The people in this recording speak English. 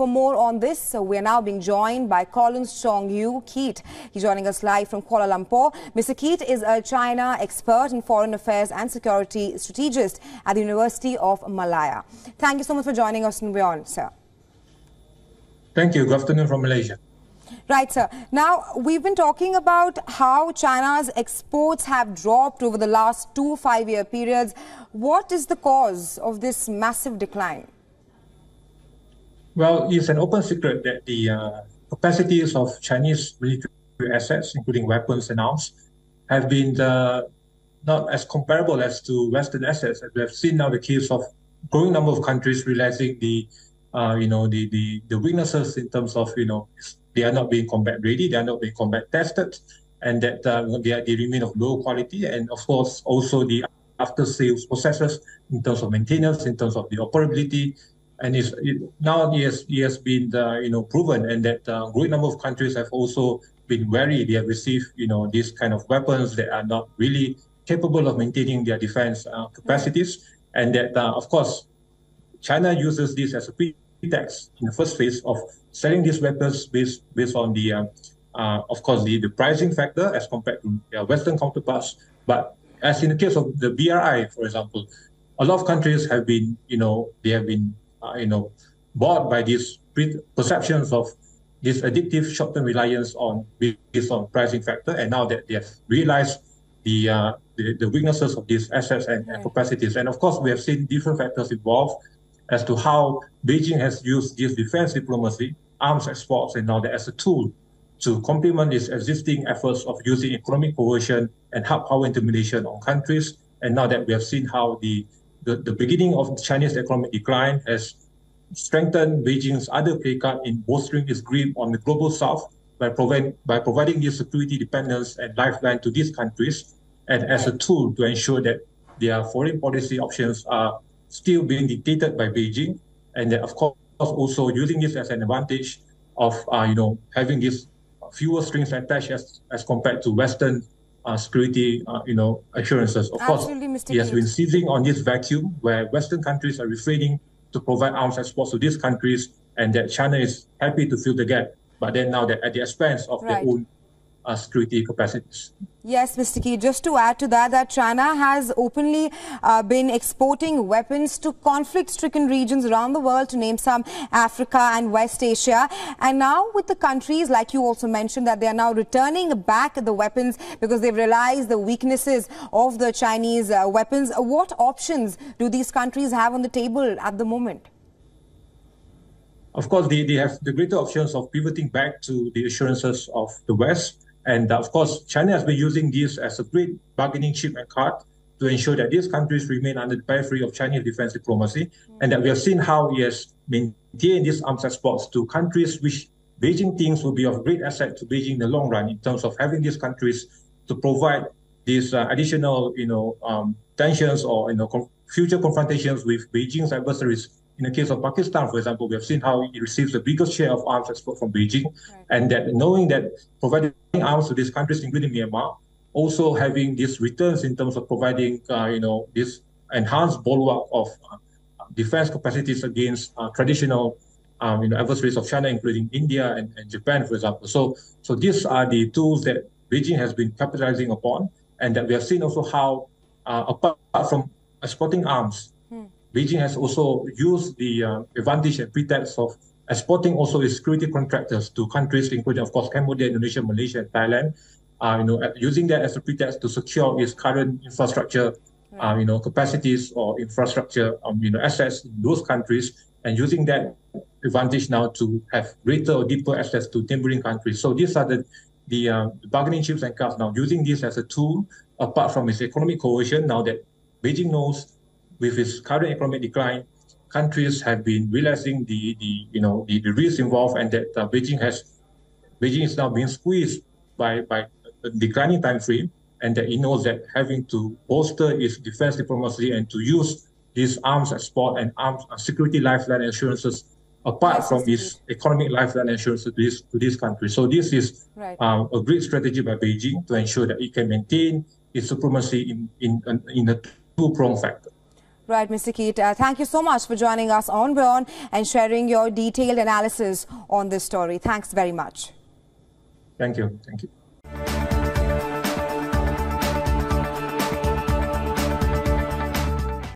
for more on this, so we are now being joined by Collins Chong Yew Keat. He's joining us live from Kuala Lumpur. Mr. Keat is a China expert in foreign affairs and security strategist at the University of Malaya. Thank you so much for joining us and beyond, sir. Thank you. Good afternoon from Malaysia. Right, sir. Now, we've been talking about how China's exports have dropped over the last two five-year periods. What is the cause of this massive decline? Well, it's an open secret that the uh, capacities of Chinese military assets, including weapons and arms, have been uh, not as comparable as to Western assets. As we have seen now the case of growing number of countries realizing the, uh, you know, the, the, the weaknesses in terms of, you know, they are not being combat ready, they are not being combat tested, and that uh, they, are, they remain of low quality. And of course, also the after sales processes in terms of maintenance, in terms of the operability. And it's, it, now it has, it has been uh, you know proven, and that uh, growing number of countries have also been wary. They have received you know these kind of weapons that are not really capable of maintaining their defense uh, capacities, and that uh, of course China uses this as a pretext in the first phase of selling these weapons based based on the uh, uh, of course the, the pricing factor as compared to their Western counterparts. But as in the case of the BRI, for example, a lot of countries have been you know they have been uh, you know bought by these perceptions of this addictive short-term reliance on based on pricing factor, and now that they have realized the uh, the, the, weaknesses of these assets and, and capacities, and of course we have seen different factors involved as to how Beijing has used this defense diplomacy, arms exports, and now that as a tool to complement its existing efforts of using economic coercion and hard power intimidation on countries. And now that we have seen how the, the, the beginning of Chinese economic decline has strengthened Beijing's other play card in bolstering its grip on the global south by, provide, by providing this security dependence and lifeline to these countries and as a tool to ensure that their foreign policy options are still being dictated by Beijing, and that of course also using this as an advantage of uh, you know having these fewer strings attached as, as compared to Western uh, security uh, you know assurances. Of Absolutely, course, Mr. he has been seizing on this vacuum where Western countries are refraining to provide arms exports to these countries, and that China is happy to fill the gap. But then now that at the expense of right. their own uh, security capacities. Yes, Mr. Key, just to add to that, that China has openly uh, been exporting weapons to conflict-stricken regions around the world, to name some, Africa and West Asia. And now with the countries, like you also mentioned, that they are now returning back the weapons because they've realized the weaknesses of the Chinese uh, weapons. What options do these countries have on the table at the moment? Of course, they, they have the greater options of pivoting back to the assurances of the West and of course, China has been using this as a great bargaining chip and card to ensure that these countries remain under the periphery of Chinese defense diplomacy, mm-hmm. and that we have seen how it has maintained these arms exports to countries which Beijing thinks will be of great asset to Beijing in the long run in terms of having these countries to provide these uh, additional, you know, um, tensions or you know future confrontations with Beijing's adversaries in the case of Pakistan, for example, we have seen how it receives the biggest share of arms export from Beijing, right. and that knowing that providing arms to these countries, including Myanmar, also having these returns in terms of providing, uh, you know, this enhanced bulwark of uh, defense capacities against uh, traditional, um, you know, adversaries of China, including India and, and Japan, for example. So, so these are the tools that Beijing has been capitalizing upon, and that we have seen also how, uh, apart from exporting arms, Beijing has also used the uh, advantage and pretext of exporting also its security contractors to countries including, of course, Cambodia, Indonesia, Malaysia, and Thailand. Uh, you know, using that as a pretext to secure its current infrastructure, uh, you know, capacities or infrastructure, um, you know, assets in those countries, and using that advantage now to have greater or deeper access to neighboring countries. So these are the the, uh, bargaining chips and cards now using this as a tool apart from its economic coercion now that Beijing knows with its current economic decline, countries have been realizing the, the you know the, the risks involved and that uh, Beijing has Beijing is now being squeezed by by a declining time frame and that it knows that having to bolster its defense diplomacy and to use these arms export and arms uh, security lifeline assurances apart yes, from its economic lifeline assurance to this to this country. So this is right. uh, a great strategy by Beijing to ensure that it can maintain its supremacy in in in a two-pronged factor. Right, Mr. Keat, uh, thank you so much for joining us on WION and sharing your detailed analysis on this story. Thanks very much. Thank you. Thank you.